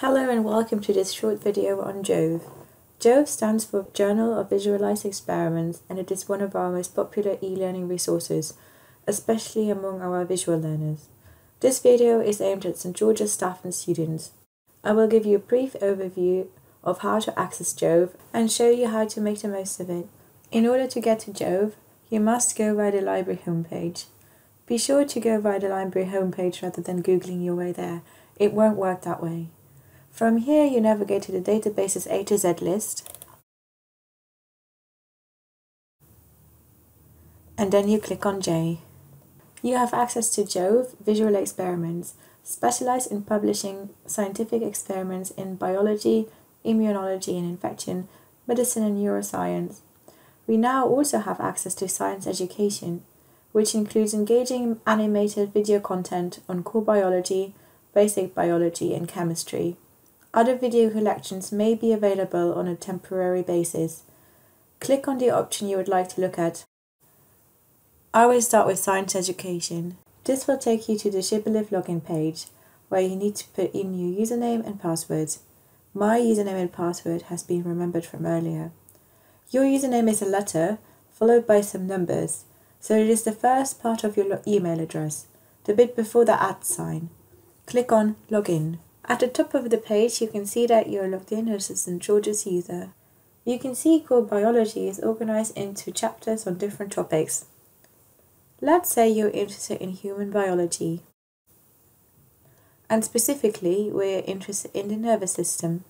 Hello and welcome to this short video on JoVE. JoVE stands for Journal of Visualized Experiments and it is one of our most popular e-learning resources, especially among our visual learners. This video is aimed at St George's staff and students. I will give you a brief overview of how to access JoVE and show you how to make the most of it. In order to get to JoVE, you must go via the library homepage. Be sure to go via the library homepage rather than googling your way there. It won't work that way. From here you navigate to the database's A to Z list and then you click on J. You have access to JoVE Visual Experiments, specialized in publishing scientific experiments in biology, immunology and infection, medicine and neuroscience. We now also have access to science education, which includes engaging animated video content on core biology, basic biology and chemistry. Other video collections may be available on a temporary basis. Click on the option you would like to look at. I will start with Science Education. This will take you to the Shibboleth login page, where you need to put in your username and password. My username and password has been remembered from earlier. Your username is a letter, followed by some numbers, so it is the first part of your email address, the bit before the at sign. Click on Login. At the top of the page, you can see that you're logged in as a St. George's user. You can see core biology is organized into chapters on different topics. Let's say you're interested in human biology. And specifically, we're interested in the nervous system.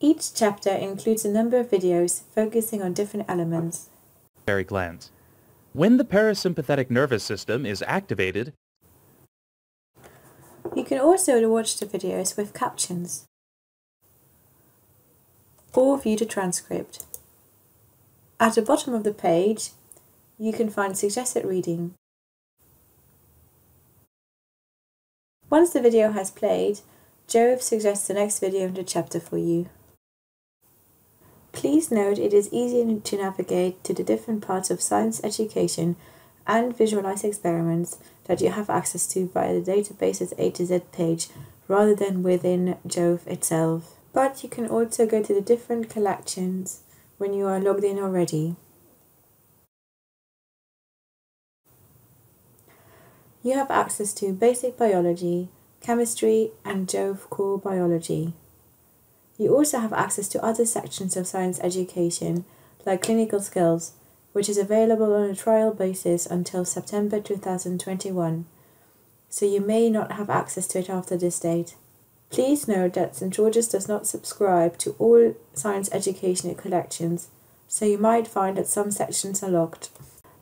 Each chapter includes a number of videos focusing on different elements. Glands. When the parasympathetic nervous system is activated, you can also watch the videos with captions or view the transcript. At the bottom of the page, you can find suggested reading. Once the video has played, JoVE suggests the next video in the chapter for you. Please note it is easy to navigate to the different parts of science education and visualize experiments that you have access to via the database's A to Z page rather than within JoVE itself. But you can also go to the different collections when you are logged in already. You have access to basic biology, chemistry and JoVE core biology. You also have access to other sections of science education like clinical skills, which is available on a trial basis until September 2021, so you may not have access to it after this date. Please note that St George's does not subscribe to all science educational collections, so you might find that some sections are locked.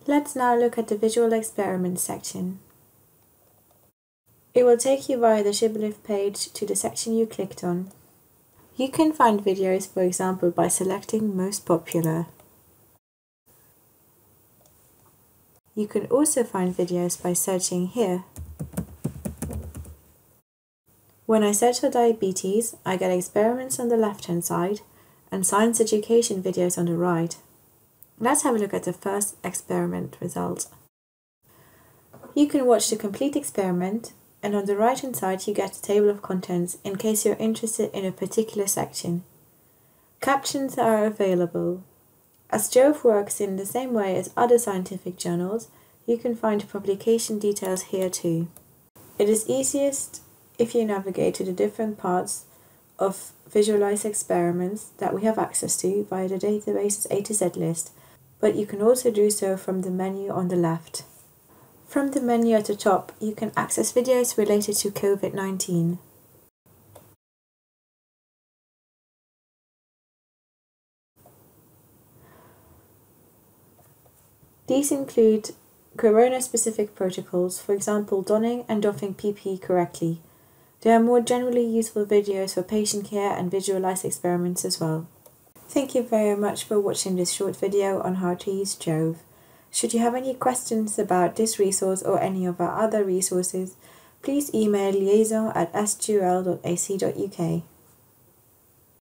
Let's now look at the visual experiments section. It will take you via the Shibboleth page to the section you clicked on. You can find videos, for example, by selecting Most Popular. You can also find videos by searching here. When I search for diabetes, I get experiments on the left hand side and science education videos on the right. Let's have a look at the first experiment result. You can watch the complete experiment and on the right hand side you get a table of contents in case you're interested in a particular section. Captions are available as JoVE works in the same way as other scientific journals, you can find publication details here too. It is easiest if you navigate to the different parts of visualized experiments that we have access to via the database's A to Z list, but you can also do so from the menu on the left. From the menu at the top, you can access videos related to COVID 19. These include corona-specific protocols, for example donning and doffing PPE correctly. There are more generally useful videos for patient care and visualized experiments as well. Thank you very much for watching this short video on how to use JoVE. Should you have any questions about this resource or any of our other resources, please email liaison at sgul.ac.uk.